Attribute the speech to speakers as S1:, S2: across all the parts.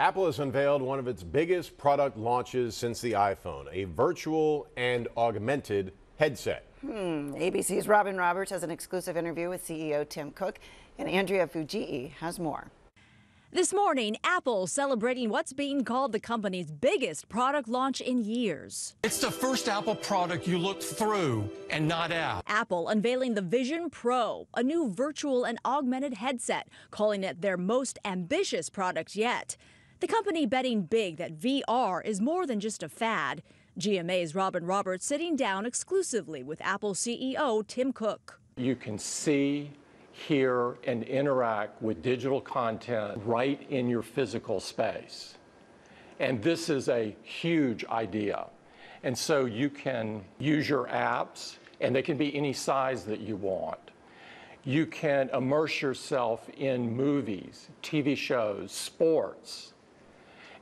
S1: Apple has unveiled one of its biggest product launches since the iPhone, a virtual and augmented headset.
S2: Hmm. ABC's Robin Roberts has an exclusive interview with CEO Tim Cook, and Andrea Fujii has more.
S3: This morning, Apple celebrating what's being called the company's biggest product launch in years.
S4: It's the first Apple product you looked through and not at.
S3: Apple unveiling the Vision Pro, a new virtual and augmented headset, calling it their most ambitious product yet. The company betting big that VR is more than just a fad. GMA's Robin Roberts sitting down exclusively with Apple CEO Tim Cook.
S5: You can see, hear, and interact with digital content right in your physical space. And this is a huge idea. And so you can use your apps, and they can be any size that you want. You can immerse yourself in movies, TV shows, sports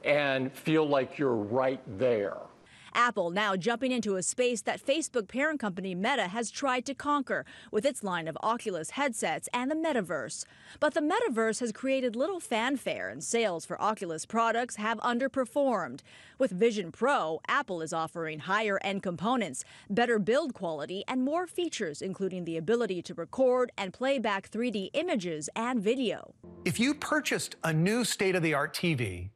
S5: and feel like you're right there.
S3: Apple now jumping into a space that Facebook parent company Meta has tried to conquer with its line of Oculus headsets and the metaverse. But the metaverse has created little fanfare and sales for Oculus products have underperformed. With Vision Pro, Apple is offering higher end components, better build quality, and more features, including the ability to record and play back 3D images and video.
S6: If you purchased a new state of the art TV,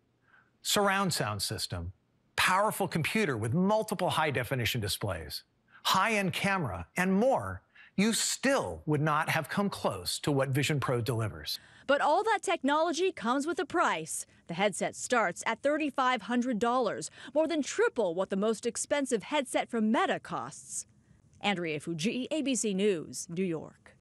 S6: surround sound system, powerful computer with multiple high definition displays, high end camera, and more, you still would not have come close to what Vision Pro delivers.
S3: But all that technology comes with a price. The headset starts at $3,500, more than triple what the most expensive headset from Meta costs. Andrea Fujii, ABC News, New York.